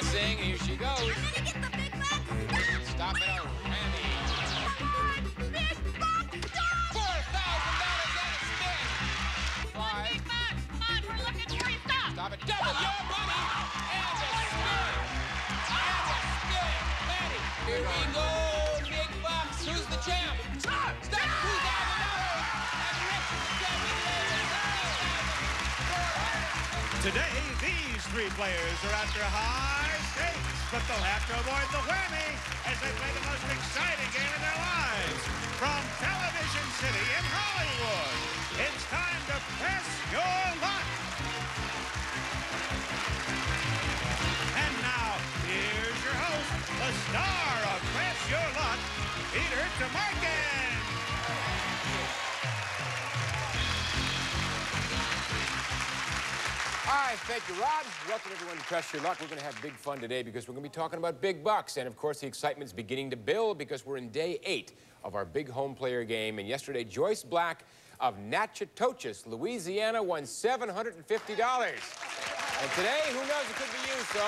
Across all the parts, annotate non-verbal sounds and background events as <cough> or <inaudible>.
guessing. Here she goes. I'm gonna get the big box. Stop it out, Randy. Come on, big box. Stop. Four thousand dollars and a spin. Five. Big box. Come on, we're looking for you. Stop. Stop it. Double your money. And a spin. And a spin. Randy. Here we go. Big box. Who's the champ? Stop. Stop. Two thousand dollars. And Rich is the champion today. Three players are after high stakes, but they'll have to avoid the whammy as they play the most exciting game in their lives. From Television thank you, Rod. Welcome everyone to Press Your Luck. We're going to have big fun today because we're going to be talking about big bucks. And of course, the excitement's beginning to build because we're in day eight of our big home player game. And yesterday, Joyce Black of Natchitoches, Louisiana, won $750. And today, who knows, it could be you. So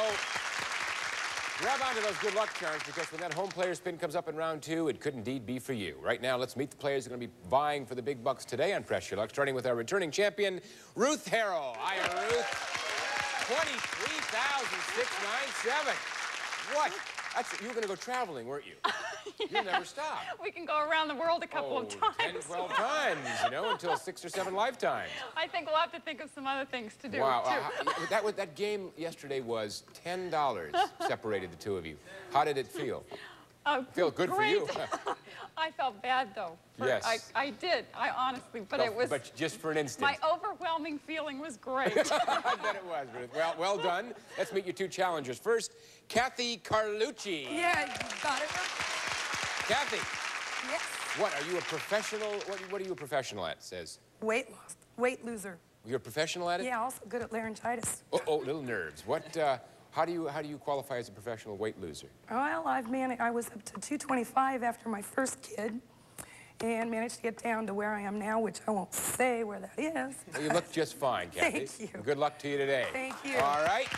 grab onto those good luck charms because when that home player spin comes up in round two, it could indeed be for you. Right now, let's meet the players who are going to be vying for the big bucks today on Press Your Luck, starting with our returning champion, Ruth Harrell. Hiya, Ruth. 23,697. What? That's, you were going to go traveling, weren't you? You <laughs> never stop. We can go around the world a couple Oh, of times. 10, 12 times, you know, until six or seven lifetimes. <laughs> I think we'll have to think of some other things to do Wow. too. uh, that, was- that game yesterday was $10 <laughs> separated the two of you. How did it feel? Oh, Feel good for you. <laughs> I felt bad though. for- Yes. I, I did. I honestly, but it was But just for an instant. my overwhelming feeling was <laughs> great. I bet it was, Ruth. Well, well done. Let's meet your two challengers. First, Kathy Carlucci. Yeah, you got it. Kathy, Yes. what, are you a professional? What, what are you a professional at, says? Weight loss, weight loser. You're a professional at it? Yeah, also good at laryngitis. Oh, oh little nerves. What, uh, how do you, how do you qualify as a professional weight loser? Well, I've managed, I was up to 225 after my first kid and managed to get down to where I am now, which I won't say where that is. Well, you look just fine, <laughs> Kathy. Thank you. Good luck to you today. Thank you. All right.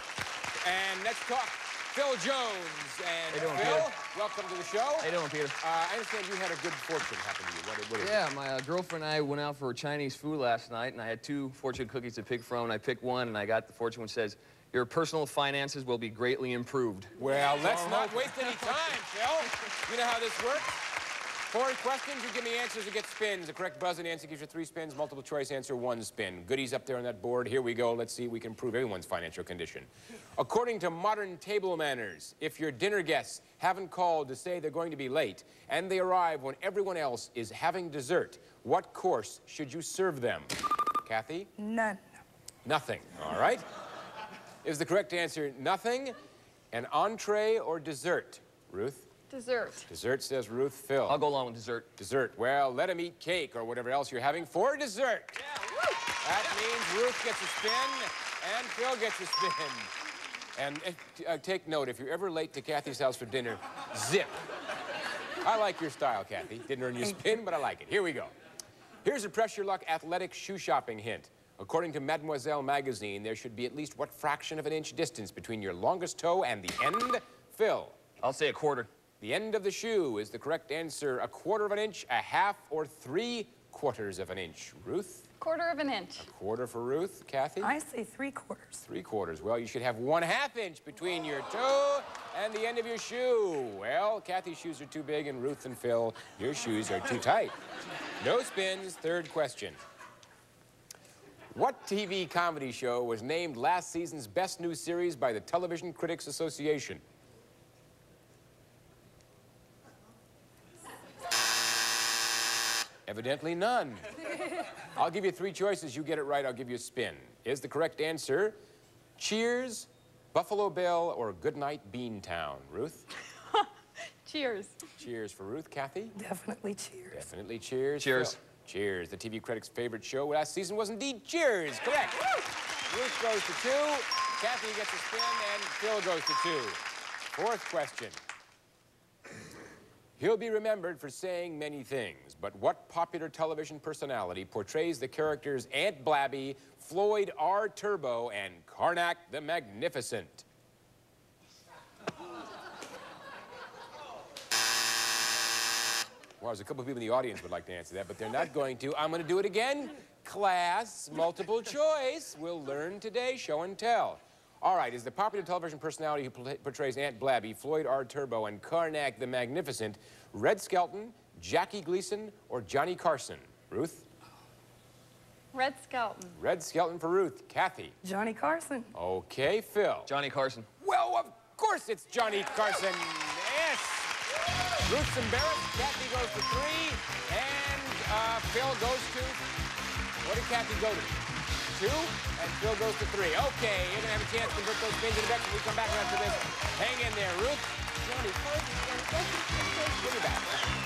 And let's talk Phil Jones. And How you doing, Phil, Peter? welcome to the show. How you doing, Peter? Uh, I understand you had a good fortune happen to you. What, what is it? Yeah, my uh, girlfriend and I went out for Chinese food last night, and I had two fortune cookies to pick from, and I picked one, and I got the fortune which says, your personal finances will be greatly improved. Well, let's not waste any time, Phil. You know how this works? Four questions, you give me answers, you get spins. The correct buzzing answer gives you three spins, multiple choice answer, one spin. Goodies up there on that board. Here we go. Let's see if we can improve everyone's financial condition. According to modern table manners, if your dinner guests haven't called to say they're going to be late and they arrive when everyone else is having dessert, what course should you serve them? Kathy? None. Nothing. All right. Is the correct answer nothing? An entree or dessert? Ruth? Dessert. Dessert says Ruth. Phil. I'll go along with dessert. Dessert. Well, let him eat cake or whatever else you're having for dessert. Yeah, that means Ruth gets a spin and Phil gets a spin. And uh, uh, take note, if you're ever late to Kathy's house for dinner, zip. I like your style, Kathy. Didn't earn you a spin, but I like it. Here we go. Here's a Press Your Luck athletic shoe shopping hint. According to Mademoiselle magazine, there should be at least what fraction of an inch distance between your longest toe and the end? Phil. I'll say a quarter. The end of the shoe is the correct answer. A quarter of an inch, a half, or three quarters of an inch. Ruth? Quarter of an inch. A quarter for Ruth. Kathy? I say three quarters. Three quarters. Well, you should have one half inch between your toe and the end of your shoe. Well, Kathy's shoes are too big, and Ruth and Phil, your shoes are too tight. No spins. Third question. What TV comedy show was named last season's best new series by the Television Critics Association? Evidently none. I'll give you three choices. You get it right, I'll give you a spin. Is the correct answer Cheers, Buffalo Bill, or Goodnight Beantown? Ruth? <laughs> Cheers. Cheers for Ruth. Kathy? Definitely cheers. Definitely cheers. Cheers. Phil. Cheers. The TV critic's favorite show last season was indeed Cheers. Correct. Ruth goes to two. Kathy gets a spin, and Phil goes to two. Fourth question. He'll be remembered for saying many things, but what popular television personality portrays the characters Aunt Blabby, Floyd R. Turbo, and Karnak the Magnificent? Well, there's a couple of people in the audience would like to answer that, but they're not going to. I'm going to do it again. Class, multiple choice. We'll learn today, show and tell. All right, is the popular television personality who portrays Aunt Blabby, Floyd R. Turbo, and Karnak the Magnificent, Red Skelton, Jackie Gleason, or Johnny Carson? Ruth? Red Skelton. Red Skelton for Ruth. Kathy? Johnny Carson. Okay, Phil. Johnny Carson. Well, of course it's Johnny Carson. Yes. Ruth's embarrassed. Kathy goes to three, and uh, Phil goes to. What did Kathy go to? Two, and Phil goes to three. Okay, you're gonna have a chance to convert those spins into when we come back after this. Hang in there, Ruth. Johnny Carson. Give me back.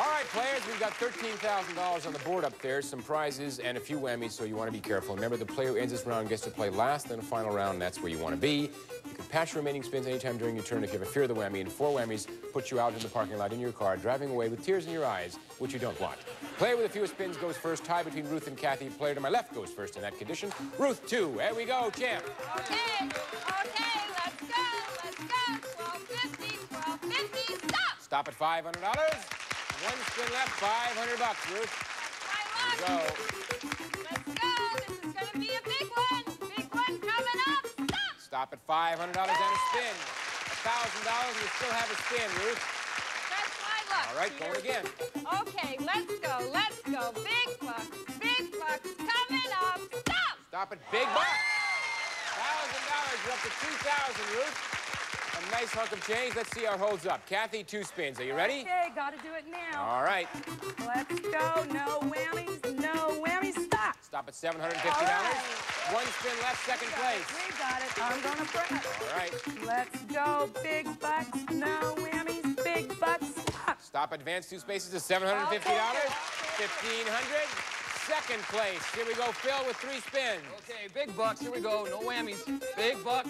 All right, players, we've got $13,000 on the board up there, some prizes and a few whammies, so you want to be careful. Remember, the player who ends this round gets to play last in the final round, and that's where you want to be. You can pass your remaining spins anytime during your turn if you have a fear of the whammy, and four whammies put you out in the parking lot in your car, driving away with tears in your eyes, which you don't want. Player with the fewest spins goes first, tie between Ruth and Kathy. Player to my left goes first in that condition. Ruth, two. There we go, champ. Okay, okay, let's go, let's go. 1250, 1250, stop. Stop at $500. One spin left, 500 bucks, Ruth. My Go. luck. Let's go. This is gonna be a big one. Big one coming up. Stop. Stop at $500 and a spin. $1,000, you still have a spin, Ruth. That's my luck. All right, going again. Okay, let's go, let's go. Big bucks, big bucks coming up. Stop. Stop at big bucks. $1,000, you're up to 2000 Ruth. A nice hunk of change. Let's see how it holds up. Kathy, two spins. Are you ready? Okay, gotta do it now. All right. Let's go. No whammies, no whammies. Stop. Stop at $750. All right. One spin left, second place. We got it. I'm gonna press. All right. Let's go. Big bucks, no whammies, big bucks. Stop. Stop advance two spaces to $750. Okay. 1500 Second place. Here we go, Phil, with three spins. Okay, big bucks. Here we go. No whammies. Big bucks.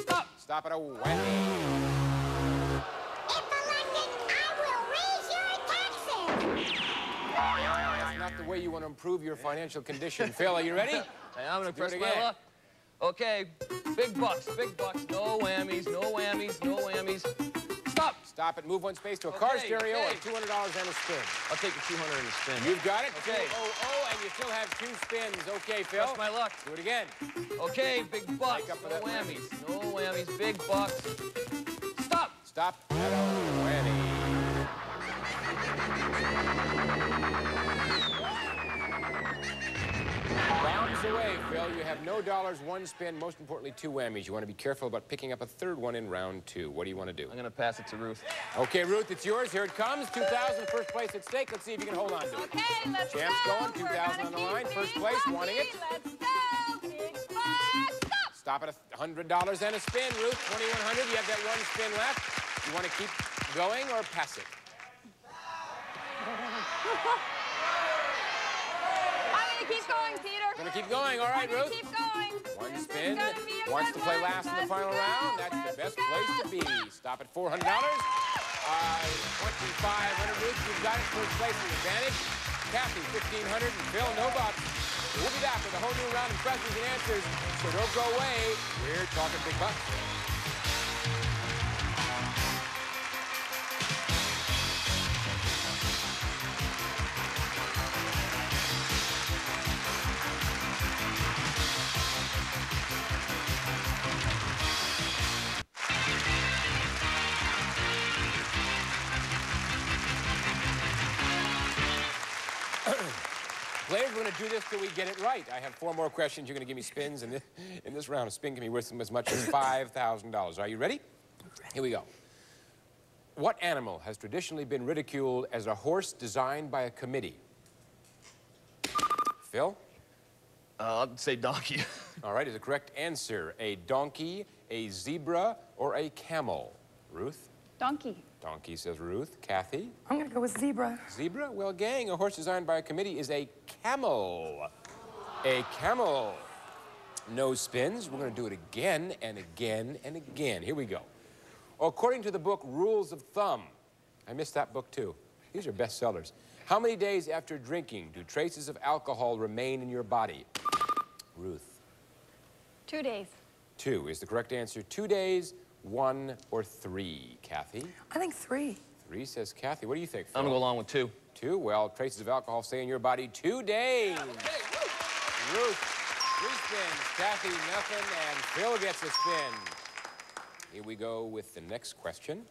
Stop. Stop at a whammy. If elected, I will raise your taxes. That's not the way you want to improve your financial condition. Phil, are you ready? <laughs> Hey, I'm gonna Do it press my luck. Okay, big bucks, big bucks. No whammies, no whammies, no whammies. Stop. Stop it. Move one space to a car stereo okay. and $200 and a spin. I'll take the 200 and a spin. You've got it. Okay. Oh, oh, and you still have two spins. Okay, Phil. That's my luck. Do it again. Okay, big bucks. Make up for No that whammies, no whammies, big bucks. Stop. Stop at a whammy. Away, Phil. You have no dollars, one spin, most importantly, two whammies. You want to be careful about picking up a third one in round two. What do you want to do? I'm gonna pass it to Ruth. Okay, Ruth, it's yours. Here it comes. 2000 first place at stake. Let's see if you can hold on to it. Okay, let's Champ's go. going, 2,000 on the line. First place, lucky. wanting it. Let's go. Big bucks. Stop. Stop at a $100 and a spin, Ruth. 2100 You have that one spin left. You want to keep going or pass it? I'm gonna keep going, Peter. Gonna keep going. All right, Ruth. keep going. One spin. gonna be a Wants to play last in the final round. That's the best place to be. Stop at $400. Uh, 2500 Ruth, you've got it. First place with advantage. Kathy, 1500 and Bill, no bucks. We'll be back with a whole new round of questions and answers. So don't go away. We're talking big bucks. Players, we're going to do this till we get it right. I have four more questions. You're going to give me spins, and in this round, a spin can be worth as much as $5,000. Are you ready? Here we go. What animal has traditionally been ridiculed as a horse designed by a committee? Phil? Uh, I'll say donkey. <laughs> All right, is the correct answer a donkey, a zebra, or a camel? Ruth? Donkey. Donkey, says Ruth. Kathy? I'm gonna go with zebra. Zebra? Well, gang, a horse designed by a committee is a camel. A camel. No spins. We're going to do it again and again and again. Here we go. According to the book Rules of Thumb, I missed that book too. These are bestsellers. How many days after drinking do traces of alcohol remain in your body? Ruth. Two days. Two is the correct answer. Two days, one, or three. Kathy? I think three. Three says Kathy. What do you think, Phil? I'm gonna go along with two. Two? Well, traces of alcohol stay in your body two days. Ruth, three spins. Kathy, nothing. And Phil gets a spin. Here we go with the next question.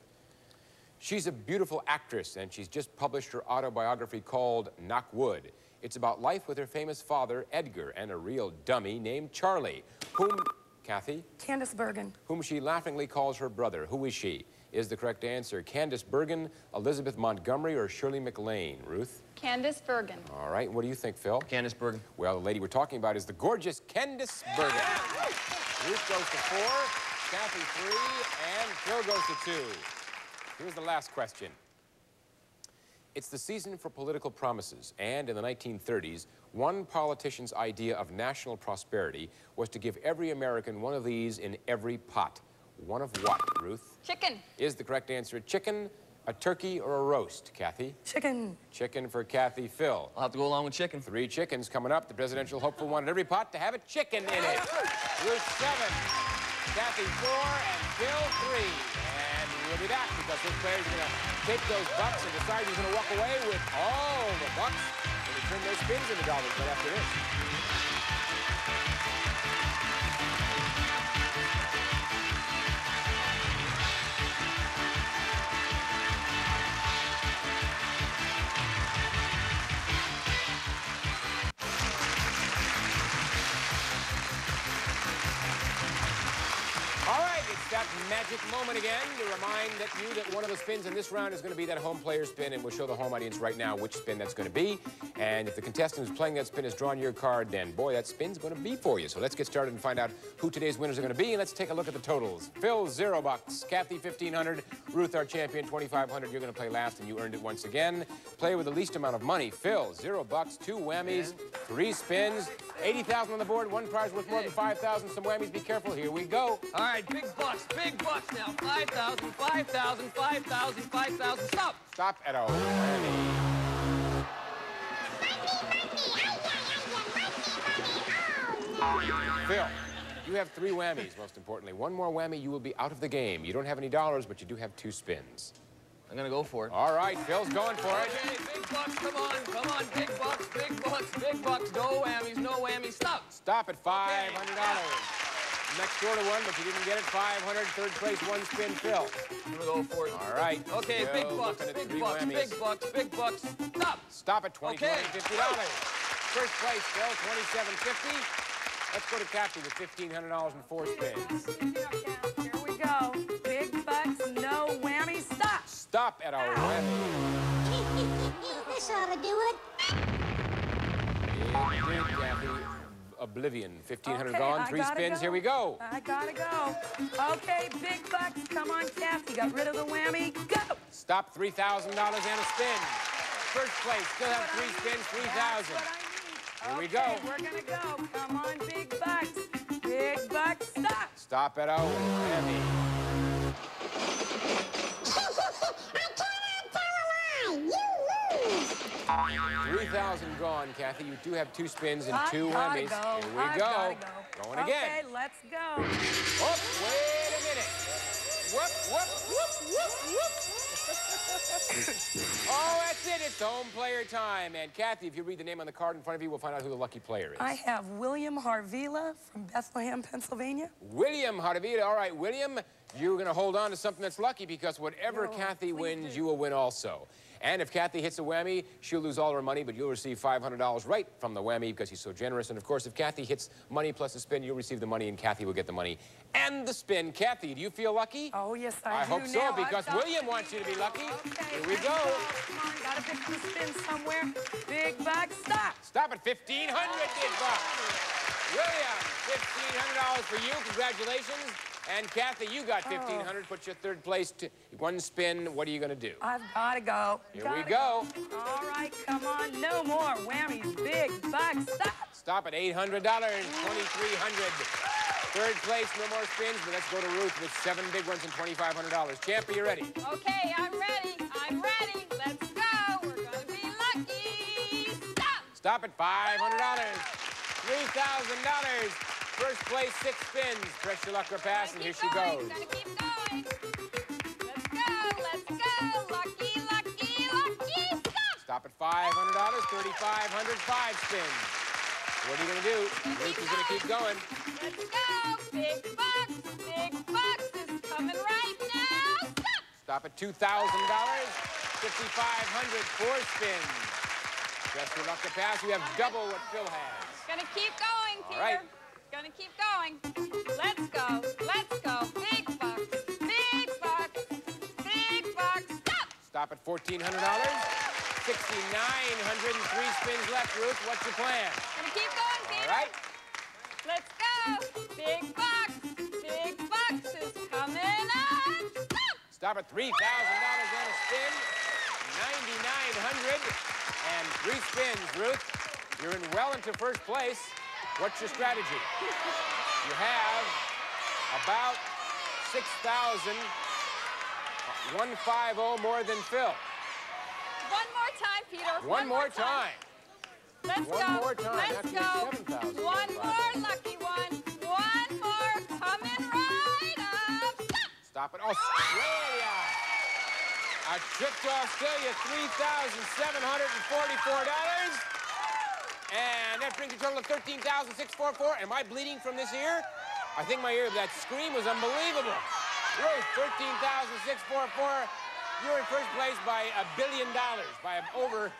She's a beautiful actress, and she's just published her autobiography called Knock Wood. It's about life with her famous father, Edgar, and a real dummy named Charlie, whom, Kathy, Candice Bergen. whom she laughingly calls her brother. Who is she? Is the correct answer Candice Bergen, Elizabeth Montgomery, or Shirley MacLaine? Ruth? Candice Bergen. All right, what do you think, Phil? Candice Bergen. Well, the lady we're talking about is the gorgeous Candice Bergen. Ruth goes to four, Kathy three, and Phil goes to two. Here's the last question. It's the season for political promises, and in the 1930s, one politician's idea of national prosperity was to give every American one of these in every pot. One of what, Ruth? Chicken. Is the correct answer a chicken, a turkey, or a roast, Kathy? Chicken. Chicken for Kathy. Phil? I'll have to go along with chicken. Three chickens coming up. The presidential hopeful wanted every pot to have a chicken in it. Ruth seven, Kathy four, and Phil three. We'll be back because this player's going to take those bucks and decide he's going to walk away with all the bucks and return those spins into dollars right after this. That magic moment again to remind that you that one of the spins in this round is going to be that home player spin, and we'll show the home audience right now which spin that's going to be. And if the contestant who's playing that spin has drawn your card, then boy, that spin's going to be for you. So let's get started and find out who today's winners are going to be, and let's take a look at the totals. Phil, zero bucks. Kathy, 1500 Ruth, our champion, 2500 You're going to play last, and you earned it once again. Play with the least amount of money. Phil, zero bucks, two whammies, three spins, 80,000 on the board, one prize worth more than 5,000. Some whammies, be careful. Here we go. All right, big bucks, big bucks now. 5,000, 5,000, 5,000, 5,000. Stop! Stop at a whammy. Phil, you have three whammies, most importantly. One more whammy, you will be out of the game. You don't have any dollars, but you do have two spins. I'm gonna go for it. All right, Phil's going for it. Okay, big bucks, come on, come on, big bucks, big bucks, big bucks. No whammies, no whammies. Stop! Stop at $500. Next door to one, but you didn't get it. 500 Third place, one spin, Phil. I'm gonna go for it. All right. Okay, Phil big bucks, big bucks, whammies. big bucks, big bucks. Stop! Stop at 20 Okay. $50. First place, Phil, 2750 Let's go to Kathy with $1,500 and four spins. Here we go. Big bucks, no whammy. Stop. Stop at a whammy. <laughs> this ought to do it. It did, Kathy. Oblivion, 1500 Okay, gone, three spins, go. here we go. I gotta go. Okay, big bucks. Come on, Kathy. Got rid of the whammy. Go. Stop, $3,000 and a spin. First place, still have three spins, 3000 That's what Here we go. We're gonna go. Come on, big bucks. Big bucks. Stop. Stop at oh, a whammy. 3000 gone, Kathy. You do have two spins and I two whammies. go. Here we I go. go. Going okay, again. let's go. Oh, wait a minute. Whoop, whoop, whoop, whoop, whoop. <laughs> oh, that's it. It's home player time. And Kathy, if you read the name on the card in front of you, we'll find out who the lucky player is. I have William Harvila from Bethlehem, Pennsylvania. William Harvila. All right, William, you're going to hold on to something that's lucky because whatever No, Kathy wins, do. you will win also. And if Kathy hits a whammy, she'll lose all her money, but you'll receive $500 right from the whammy because he's so generous. And of course, if Kathy hits money plus a spin, you'll receive the money and Kathy will get the money and the spin. Kathy, do you feel lucky? Oh, yes, I, I do hope so, now. Because William wants you to be lucky. Okay, Here we go. Come on, gotta pick the spin somewhere. Big bucks, stop. Stop at 1500 big bucks. William, $1,500 for you. Congratulations. And Kathy, you got 1500 Put your third place to one spin. What are you going to do? I've gotta go. Here Gotta we go. All right, come on, no more whammies. Big bucks, stop. Stop at $800, 2300 Third place, no more spins, but let's go to Ruth with seven big ones and $2,500. Champ, are you ready? Okay, I'm ready. I'm ready. Let's go. We're going to be lucky. Stop. Stop at $500. $3,000. First place, six spins. Press your luck or pass, and here she going. goes. Gonna keep going. Let's go. Let's go. Lucky, lucky, lucky. Stop. Stop at $500, 3500 five spins. What are you going to do? Is going to keep going. Let's go. Big bucks. Big bucks is coming right now. Stop. Stop at $2,000, 5500 four spins. Press your luck or pass. You have double what Phil has. Gonna keep going, All Peter. Right. Gonna keep going. Let's go. Let's go. Big bucks. Big bucks. Big bucks. Stop. Stop at $1,400, 6900 and three spins left. Ruth, what's your plan? Gonna keep going, Peter. All right. Let's go. Big bucks. Big bucks is coming up. Stop. Stop at $3,000 on a spin, 9900 and three spins. Ruth, you're in well into first place. What's your strategy? You have about 6,000, uh, 150 more than Phil. One more time, Peter. One more time. Let's One go. more time. Let's go. your 7,000. One more lucky one. One more coming right up. Stop. Stop at oh, Australia. A trip to Australia, $3,744. And that brings a total of 13,644. Am I bleeding from this ear? I think my ear, that scream was unbelievable. Ruth, 13,644. You're in first place by a billion dollars, by over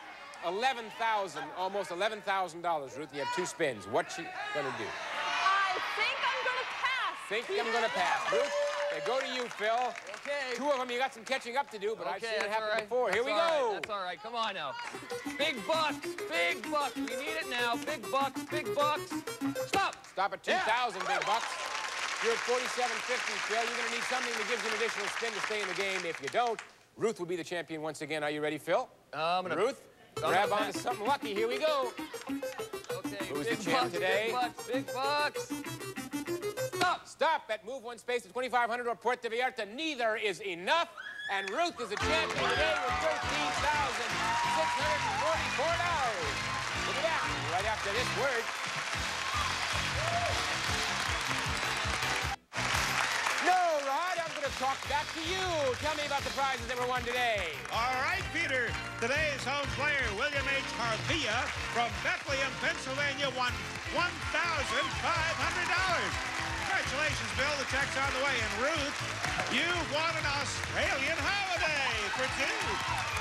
11,000, almost $11,000. Ruth, you have two spins. What you gonna do? I think I'm gonna pass. Think I'm gonna pass. Ruth, they go to you, Phil. Okay. Two of them, you got some catching up to do, but I've Okay, seen it happen right. before. Here we go. right, That's all right. Come on now. Big bucks. Big bucks. We need it now. Big bucks. Big bucks. Stop. Stop at 2,000 big bucks. You're at 47.50, Phil. You're going to need something that gives you an additional spin to stay in the game. If you don't, Ruth will be the champion once again. Are you ready, Phil? I'm gonna- Ruth, I'm grab gonna- onto something lucky. Here we go. Okay. Who's the champ bucks, today? Big bucks. Big bucks. Stop. Stop at move one space to 2,500 or Puerto Vallarta. Neither is enough. And Ruth is a champion today with $13,644. Look at that. Right after this word. No, Rod, I'm going to talk back to you. Tell me about the prizes that were won today. All right, Peter. Today's home player, William H. Harvia from Bethlehem, Pennsylvania, won $1,500. Congratulations, Bill. The check's on the way. And Ruth, you won an Australian holiday for two.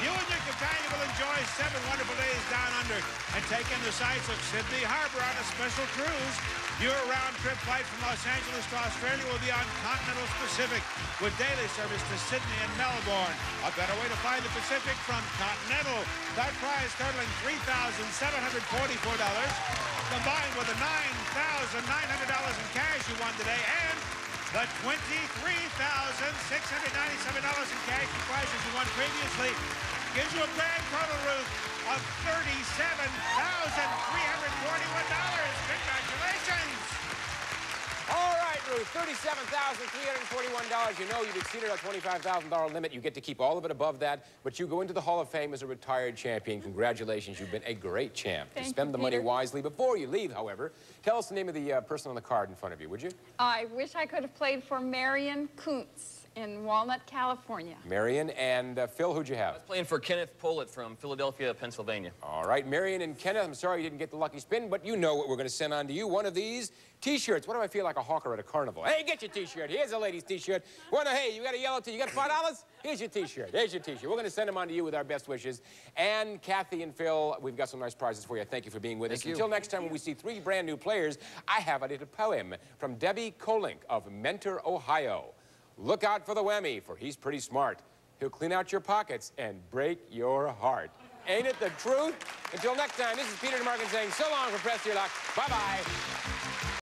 You and your companion will enjoy seven wonderful days down under and take in the sights of Sydney Harbor on a special cruise. Your round-trip flight from Los Angeles to Australia will be on Continental Pacific with daily service to Sydney and Melbourne. A better way to fly the Pacific from Continental. That prize totaling $3,744 combined with the $9,900 in cash you won today and the $23,697 in cash and prizes you won previously gives you a grand total, of $37,341. Congratulations! All right, Ruth, $37,341. You know you've exceeded our $25,000 limit. You get to keep all of it above that, but you go into the Hall of Fame as a retired champion. Congratulations, you've been a great champ. Thank to spend you, the money wisely. Before you leave, however, tell us the name of the uh, person on the card in front of you, would you? I wish I could have played for Marion Kuntz in Walnut, California. Marion and uh, Phil, who'd you have? I was Playing for Kenneth Pollitt from Philadelphia, Pennsylvania. All right, Marion and Kenneth, I'm sorry you didn't get the lucky spin, but you know what we're going to send on to you. One of these T-shirts. What do I feel like a hawker at a carnival? Hey, get your T-shirt. Here's a lady's T-shirt. Wanna, hey, you got a yellow T, you got five dollars? Here's your T-shirt. Here's your T-shirt. We're going to send them on to you with our best wishes. And Kathy and Phil, we've got some nice prizes for you. Thank you for being with us. You. Until next time when we see three brand new players, I have a little poem from Debbie Kolink of Mentor, Ohio. Look out for the whammy, for he's pretty smart. He'll clean out your pockets and break your heart. Ain't it the truth? Until next time, this is Peter Tomarken saying so long for Press Your Luck. Bye-bye.